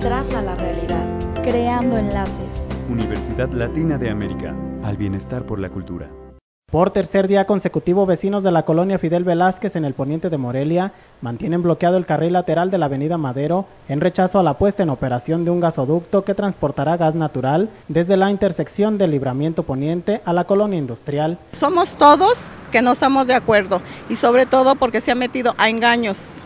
realidad. Creando enlaces. Universidad Latina de América. Al bienestar por la cultura. Por tercer día consecutivo, vecinos de la colonia Fidel Velázquez en el poniente de Morelia mantienen bloqueado el carril lateral de la avenida Madero en rechazo a la puesta en operación de un gasoducto que transportará gas natural desde la intersección del libramiento poniente a la colonia industrial. Somos todos que no estamos de acuerdo y sobre todo porque se ha metido a engaños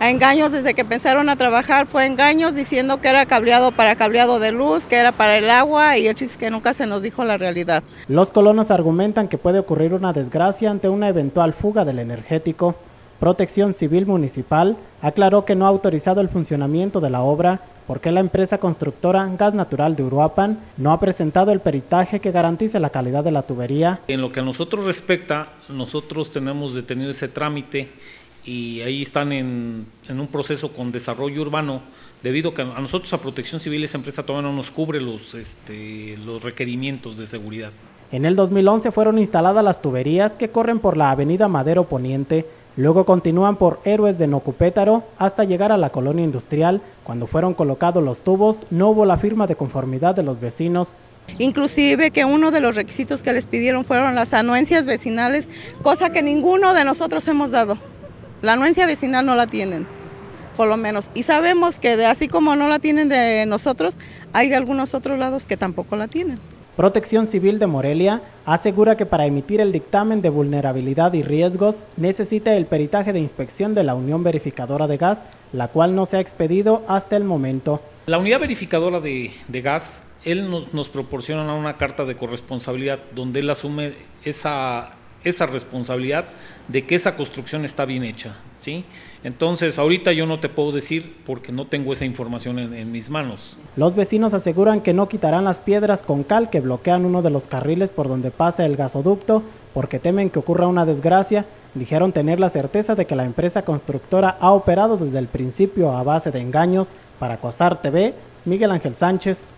a engaños desde que empezaron a trabajar, fue engaños diciendo que era cableado para cableado de luz, que era para el agua y el chiste que nunca se nos dijo la realidad. Los colonos argumentan que puede ocurrir una desgracia ante una eventual fuga del energético. Protección Civil Municipal aclaró que no ha autorizado el funcionamiento de la obra porque la empresa constructora Gas Natural de Uruapan no ha presentado el peritaje que garantice la calidad de la tubería. En lo que a nosotros respecta, nosotros tenemos detenido ese trámite y ahí están en, un proceso con desarrollo urbano, debido a que a nosotros a Protección Civil esa empresa todavía no nos cubre los, este, los requerimientos de seguridad. En el 2011 fueron instaladas las tuberías que corren por la avenida Madero Poniente, luego continúan por Héroes de Nocupétaro hasta llegar a la colonia industrial. Cuando fueron colocados los tubos no hubo la firma de conformidad de los vecinos Inclusive que uno de los requisitos que les pidieron fueron las anuencias vecinales, cosa que ninguno de nosotros hemos dado. La anuencia vecinal no la tienen, por lo menos. Y sabemos que de, así como no la tienen de nosotros, hay de algunos otros lados que tampoco la tienen. Protección Civil de Morelia asegura que para emitir el dictamen de vulnerabilidad y riesgos necesita el peritaje de inspección de la Unión Verificadora de Gas, la cual no se ha expedido hasta el momento. La Unidad Verificadora de, Gas, él nos, nos proporciona una carta de corresponsabilidad donde él asume esa esa responsabilidad de que esa construcción está bien hecha, ¿sí? Entonces, ahorita yo no te puedo decir porque no tengo esa información en, mis manos. Los vecinos aseguran que no quitarán las piedras con cal que bloquean uno de los carriles por donde pasa el gasoducto porque temen que ocurra una desgracia. Dijeron tener la certeza de que la empresa constructora ha operado desde el principio a base de engaños para COSAR TV. Miguel Ángel Sánchez,